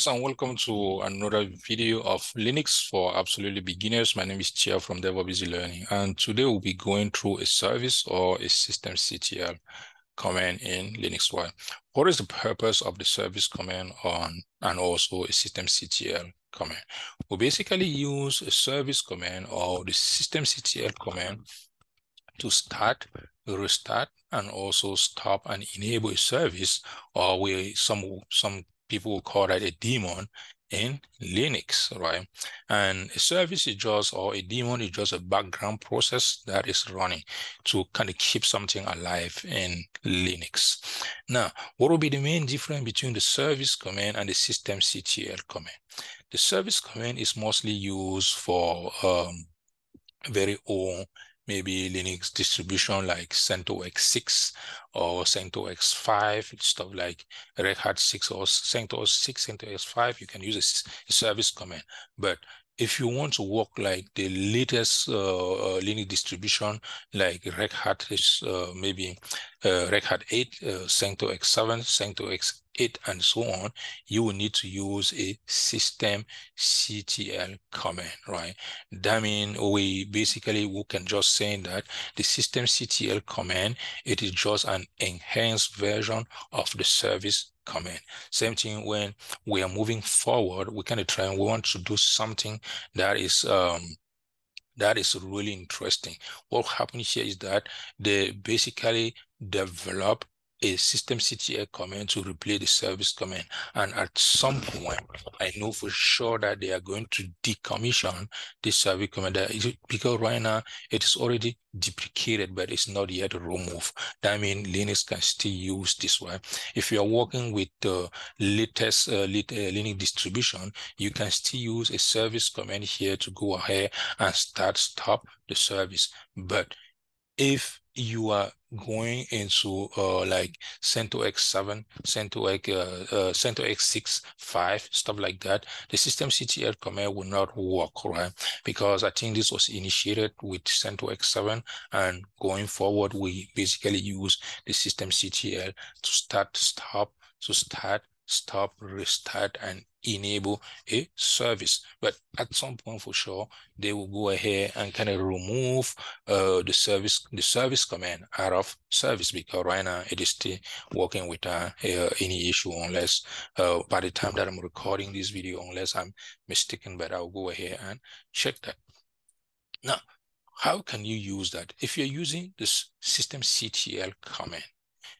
guys and welcome to another video of Linux for absolutely beginners. My name is Chia from DevOps Learning and today we'll be going through a service or a systemctl command in Linux UI. What is the purpose of the service command on and also a systemctl command? We basically use a service command or the systemctl command to start, restart, and also stop and enable a service or we some some people will call that a daemon in Linux, right? And a service is just, or a daemon is just a background process that is running to kind of keep something alive in Linux. Now, what will be the main difference between the service command and the systemctl command? The service command is mostly used for um, very old maybe Linux distribution like CentOS 6 or CentOS 5, stuff like Red Hat 6 or CentOS 6, CentOS 5, you can use a, service command. But if you want to work like the latest uh, uh, Linux distribution, like Red Hat is uh, maybe uh, Red Hat 8, uh, CentOS 7, CentOS 8, and so on, you will need to use a system CTL command, right? That means we basically we can just say that the system CTL command, it is just an enhanced version of the service command. Same thing when we are moving forward, we kind of try and we want to do something that is um, that is really interesting. What happens here is that they basically develop a systemctl command to replace the service command. And at some point, I know for sure that they are going to decommission the service command because right now it is already deprecated, but it's not yet removed. That means Linux can still use this one. If you are working with the latest uh, uh, Linux distribution, you can still use a service command here to go ahead and start stop the service. But if you are going into uh, like CentOS 7, CentOS, uh, uh, CentOS 6, 5, stuff like that, the systemctl command will not work, right? Because I think this was initiated with CentOS 7 and going forward, we basically use the systemctl to start, stop, to start, stop, restart, and enable a service. But at some point for sure, they will go ahead and kind of remove uh, the service, the service command out of service because right now it is still working with uh, any issue unless uh, by the time that I'm recording this video, unless I'm mistaken, but I'll go ahead and check that. Now, how can you use that? If you're using this systemctl command,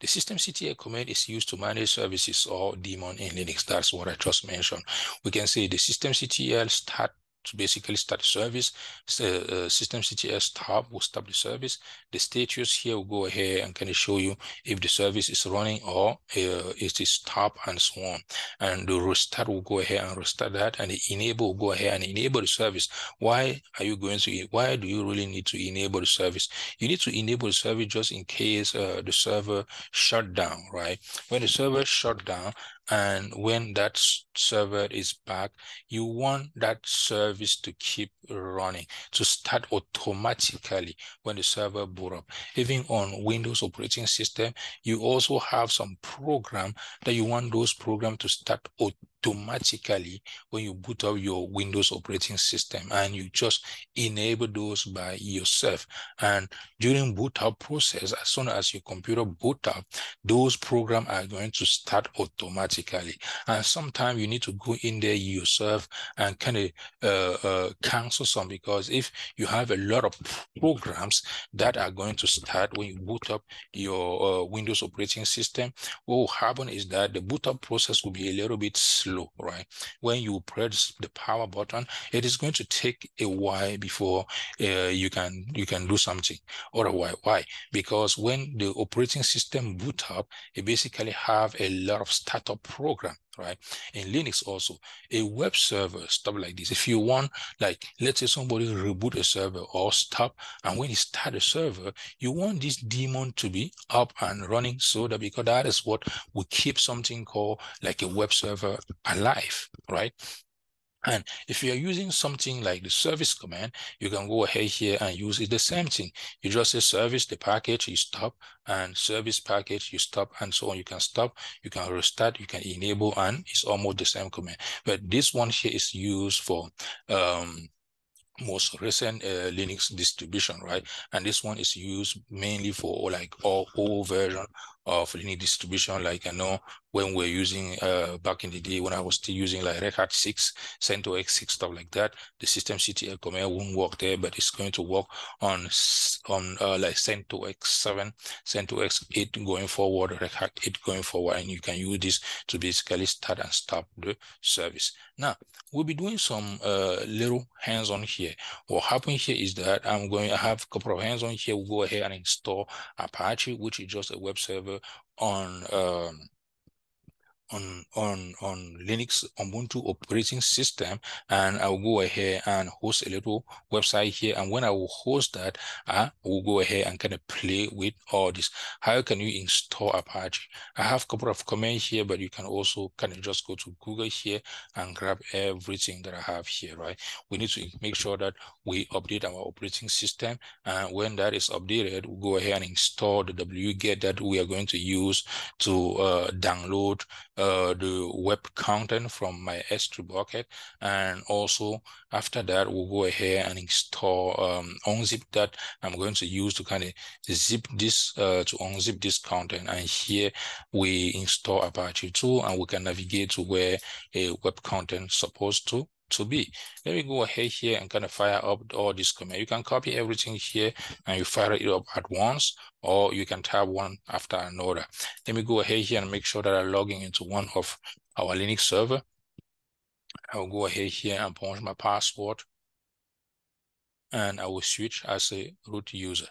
the systemctl command is used to manage services or daemon in Linux. That's what I just mentioned. We can say the systemctl start to basically start service. Uh, systemctl stop will stop the service. The status here will go ahead and kind of show you if the service is running or uh, it is stop and so on. And the restart will go ahead and restart that and the enable will go ahead and enable the service. Why are you going to, why do you really need to enable the service? You need to enable the service just in case uh, the server shut down, right? When the server shut down, and when that server is back, you want that service to keep running, to start automatically when the server boot up. Even on Windows operating system, you also have some program that you want those programs to start automatically when you boot up your Windows operating system and you just enable those by yourself. And during boot up process, as soon as your computer boot up, those programs are going to start automatically. And sometimes you need to go in there yourself and kind of uh, uh, cancel some because if you have a lot of programs that are going to start when you boot up your uh, Windows operating system, what will happen is that the boot up process will be a little bit slow slow, right? When you press the power button, it is going to take a while before uh, you can you can do something. Or Otherwise, why? Because when the operating system boot up, it basically have a lot of startup program right? In Linux also, a web server, stuff like this. If you want, like, let's say somebody reboot a server or stop, and when you start a server, you want this daemon to be up and running so that because that is what will keep something called like a web server alive, right? And if you're using something like the service command, you can go ahead here and use it the same thing. You just say service, the package, you stop, and service package, you stop, and so on. You can stop, you can restart, you can enable, and it's almost the same command. But this one here is used for um, most recent uh, Linux distribution, right? And this one is used mainly for like all old version of Linux distribution. Like I know when we're using uh, back in the day when I was still using like Red Hat 6, CentOS 6, stuff like that, the systemctl command won't work there, but it's going to work on on uh, like CentOS 7, CentOS 8 going forward, Red Hat 8 going forward, and you can use this to basically start and stop the service. Now, we'll be doing some uh, little hands-on here. What happened here is that I'm going to have a couple of hands-on here. We'll go ahead and install Apache, which is just a web server on um, on on on Linux Ubuntu operating system and I will go ahead and host a little website here. And when I will host that I will go ahead and kind of play with all this. How can you install Apache? I have a couple of comments here but you can also kind of just go to Google here and grab everything that I have here right? We need to make sure that we update our operating system. And when that is updated we'll go ahead and install the wget that we are going to use to uh, download uh, the web content from my S3 bucket. And also after that, we'll go ahead and install um, unzip that I'm going to use to kind of zip this, uh, to unzip this content. And here we install Apache 2 and we can navigate to where a web content supposed to to be. Let me go ahead here and kind of fire up all this command. You can copy everything here and you fire it up at once, or you can tab one after another. Let me go ahead here and make sure that I'm logging into one of our Linux server. I'll go ahead here and punch my password and I will switch as a root user.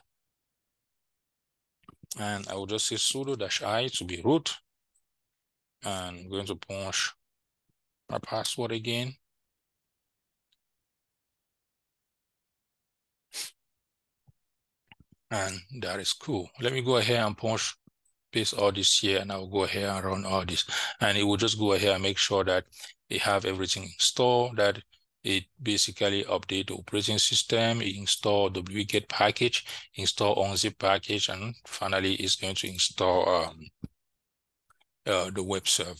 And I will just say sudo dash i to be root. And I'm going to punch my password again. And that is cool. Let me go ahead and punch paste all this here and I'll go ahead and run all this and it will just go ahead and make sure that it have everything installed that it basically update the operating system, install the wget package, install unzip package, and finally it's going to install um, uh, the web server.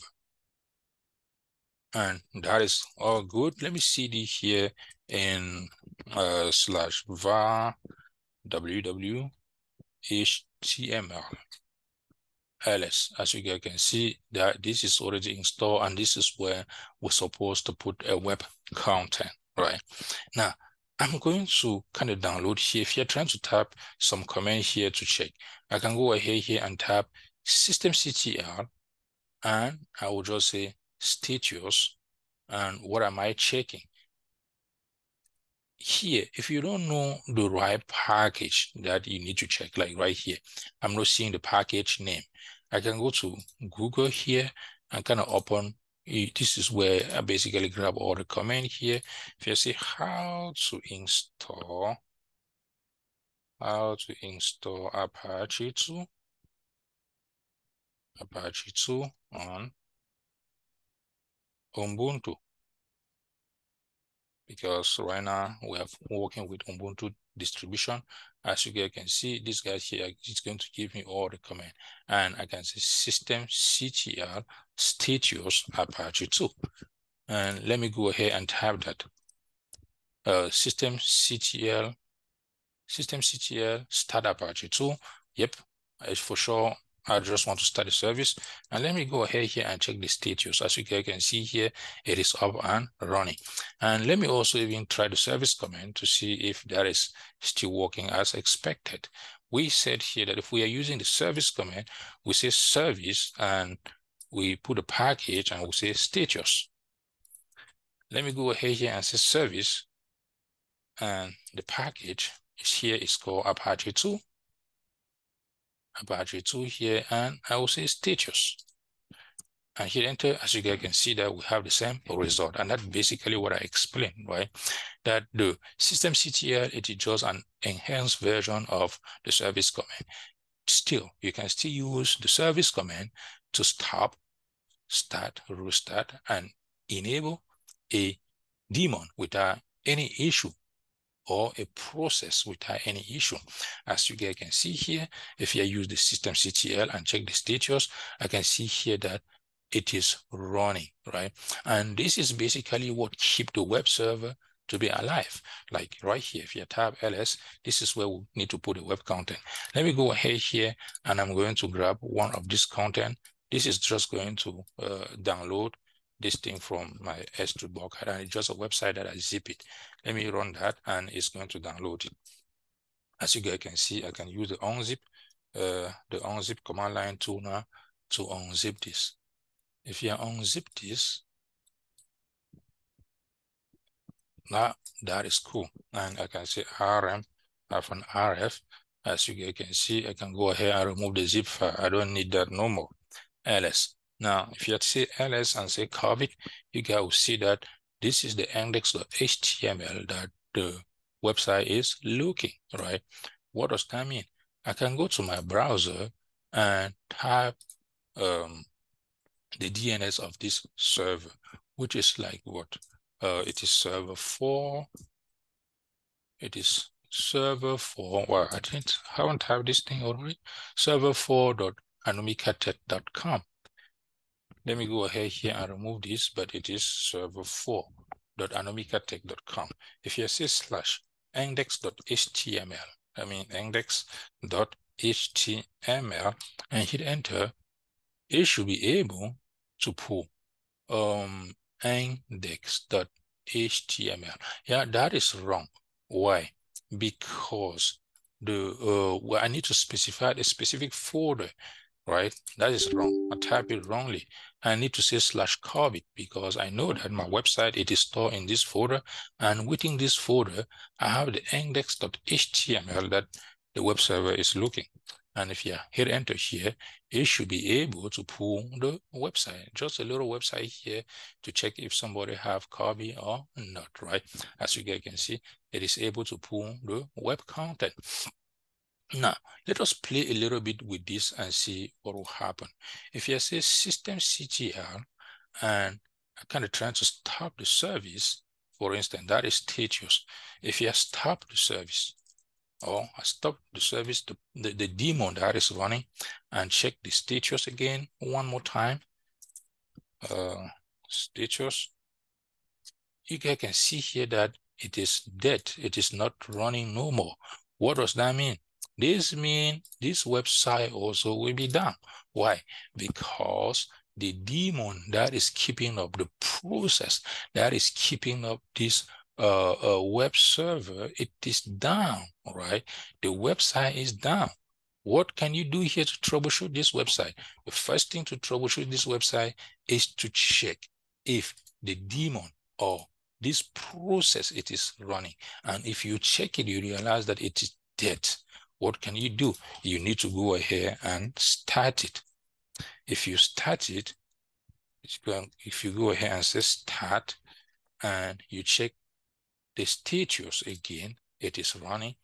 And that is all good. Let me see cd here in uh, slash var www html ls as you guys can see that this is already installed and this is where we're supposed to put a web content right? Now i'm going to kind of download here. If you're trying to type some command here to check i can go ahead here and type systemctl and i will just say status and what am i checking here, if you don't know the right package that you need to check, like right here, I'm not seeing the package name. I can go to Google here and kind of open this is where I basically grab all the command here. If you see how to install, how to install Apache 2, Apache 2 on Ubuntu because right now we are working with Ubuntu distribution. As you guys can see, this guy here is going to give me all the command and I can say system ctl status apache 2. And let me go ahead and type that. Uh, system ctl system ctl start apache 2. Yep, it's for sure I just want to start a service. And let me go ahead here and check the status. As you can see here, it is up and running. And let me also even try the service command to see if that is still working as expected. We said here that if we are using the service command, we say service and we put a package and we say status. Let me go ahead here and say service and the package is here is called Apache 2 Apache 2 here, and I will say status. And hit enter, as you guys can see that we have the same result. And that's basically what I explained, right? That the systemctl, it is just an enhanced version of the service command. Still, you can still use the service command to stop, start, restart, and enable a daemon without any issue or a process without any issue. As you guys can see here, if I use the systemctl and check the status, I can see here that it is running, right? And this is basically what keep the web server to be alive. Like right here, if you tab ls, this is where we need to put the web content. Let me go ahead here and I'm going to grab one of this content. This is just going to uh, download this thing from my S3 bucket and it's just a website that I zip it. Let me run that and it's going to download it. As you guys can see, I can use the unzip, uh, the unzip command line tool now to unzip this. If you unzip this, now that is cool. And I can say RM, have an RF. As you guys can see, I can go ahead and remove the zip file. I don't need that no more. ls. Now, if you say ls and say COVID, you will see that this is the index.html that the website is looking, right? What does that mean? I can go to my browser and type um, the DNS of this server, which is like what? Uh, it is server 4. It is server 4. Well, I didn't, haven't typed this thing already. Server four dot 4.anomicatech.com. Let me go ahead here and remove this, but it is server 4.anomicatech.com. If you say slash index.html, I mean index.html, and hit enter, it should be able to pull um, index.html. Yeah, that is wrong. Why? Because the uh, well, I need to specify a specific folder right? That is wrong. I type it wrongly. I need to say slash copy because I know that my website, it is stored in this folder. And within this folder, I have the index.html that the web server is looking. And if you hit enter here, it should be able to pull the website, just a little website here to check if somebody have copy or not, right? As you guys can see, it is able to pull the web content. Now, let us play a little bit with this and see what will happen. If you say system systemctl and I'm kind of trying to stop the service, for instance, that is status. If you stop the service, or I stop the service, the, the, the daemon that is running, and check the status again one more time. Uh, status, you can see here that it is dead. It is not running no more. What does that mean? This means this website also will be down. Why? Because the daemon that is keeping up the process, that is keeping up this uh, uh, web server, it is down, right? The website is down. What can you do here to troubleshoot this website? The first thing to troubleshoot this website is to check if the daemon or this process it is running. And if you check it, you realize that it is dead what can you do? You need to go ahead and start it. If you start it, if you go ahead and say start and you check the status again, it is running.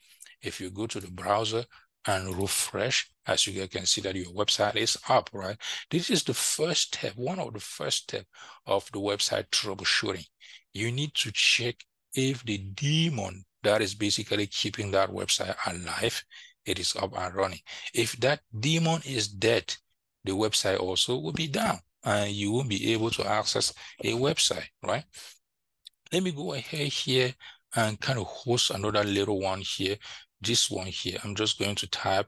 If you go to the browser and refresh, as you can see that your website is up, right? This is the first step, one of the first step of the website troubleshooting. You need to check if the daemon that is basically keeping that website alive. It is up and running. If that daemon is dead, the website also will be down and you won't be able to access a website, right? Let me go ahead here and kind of host another little one here. This one here, I'm just going to type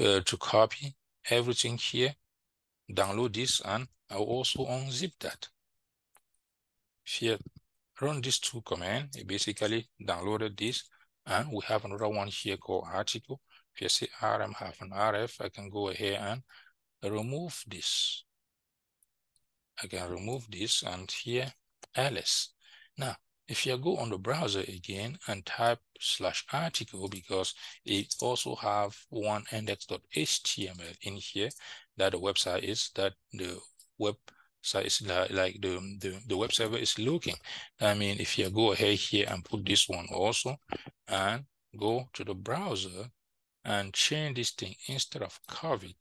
uh, to copy everything here, download this, and I'll also unzip that. Here, run these two commands. Basically downloaded this, and we have another one here called article. If you see RM have an RF, I can go ahead and remove this. I can remove this and here ls. Now, if you go on the browser again and type slash article, because it also have one index.html in here that the website is that the web so it's like, the, the, the web server is looking. I mean, if you go ahead here and put this one also and go to the browser and change this thing instead of COVID,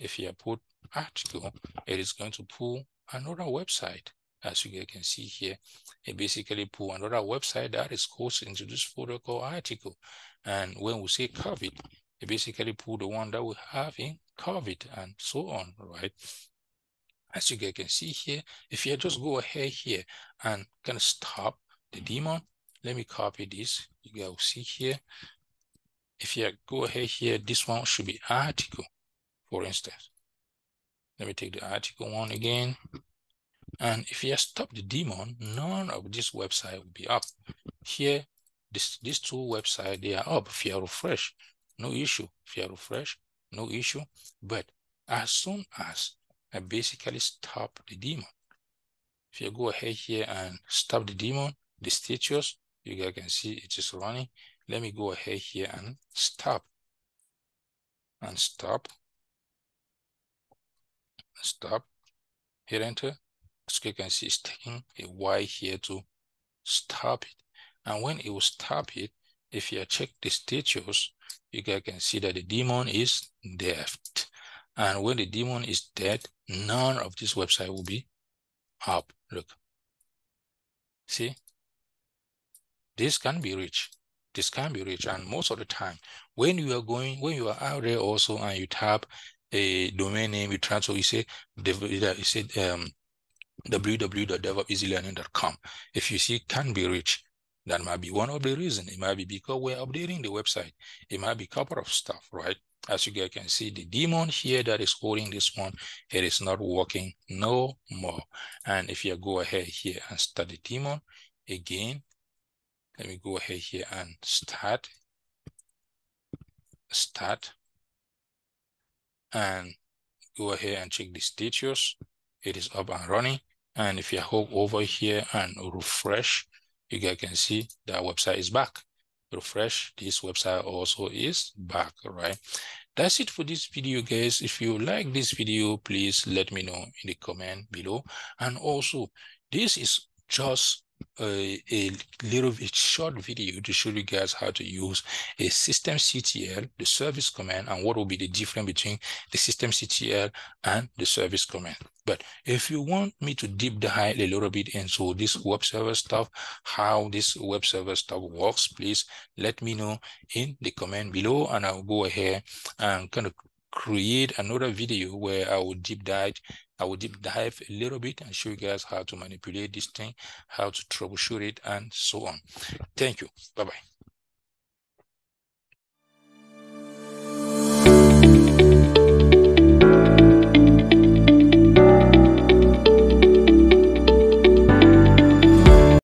if you put article, it is going to pull another website. as you can see here, it basically pull another website that is hosted into this folder called article. And when we say COVID, it basically pull the one that we have in COVID and so on, right? As you can see here, if you just go ahead here and kind of stop the daemon, let me copy this. You guys see here. If you go ahead here, this one should be article, for instance. Let me take the article one again. And if you stop the daemon, none of this website will be up. Here, this, these two websites, they are up. If you refresh, no issue. If you refresh, no issue. But as soon as I basically stop the daemon. if you go ahead here and stop the daemon, the status, you guys can see it is running. Let me go ahead here and stop. And stop. Stop. Hit enter. As you can see, it's taking a while here to stop it. And when it will stop it, if you check the status, you guys can see that the daemon is dead. And when the daemon is dead, none of this website will be up. Look. See? This can be rich. This can be rich. And most of the time, when you are going, when you are out there also and you tap a domain name, you transfer, you say, you say um, www.devopseasylearning.com. If you see can be rich, that might be one of the reasons. It might be because we're updating the website. It might be couple of stuff, right? As you guys can see, the daemon here that is holding this one, it is not working no more. And if you go ahead here and start the daemon again, let me go ahead here and start, start, and go ahead and check the status. It is up and running. And if you hook over here and refresh, you guys can see that website is back. Refresh, this website also is back, right? That's it for this video, guys. If you like this video, please let me know in the comment below. And also, this is just a, a little bit short video to show you guys how to use a systemctl, the service command, and what will be the difference between the systemctl and the service command. But if you want me to deep dive a little bit into this web server stuff, how this web server stuff works, please let me know in the comment below and I'll go ahead and kind of create another video where I will deep dive I will deep dive a little bit and show you guys how to manipulate this thing, how to troubleshoot it, and so on. Thank you. Bye-bye.